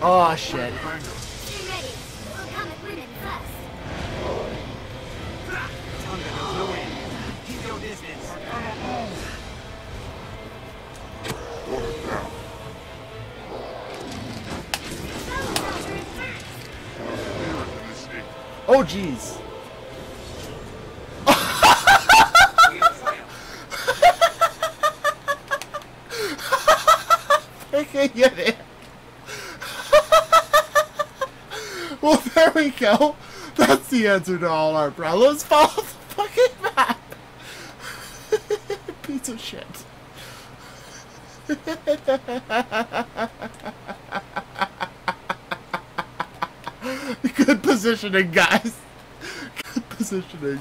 Oh shit. Stay ready. We'll come at well, there we go. That's the answer to all our problems. Follow the fucking map. Piece of shit. Good positioning, guys. Good positioning.